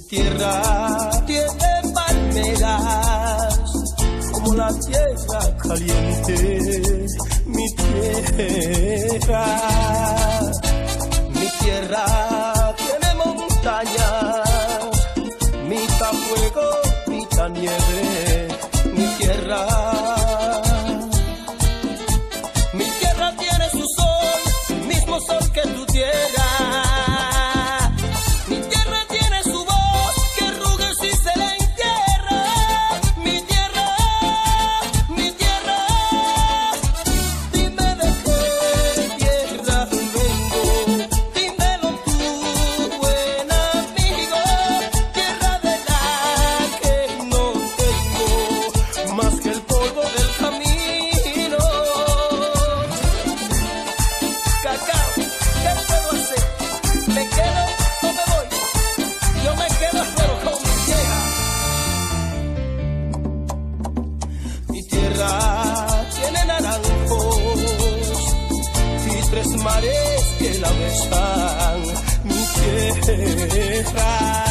Mi tierra tiene palmeras como la tierra caliente. Mi tierra, mi tierra tiene montañas, mitad fuego, mitad nieve. mares que la besan, mi tierra.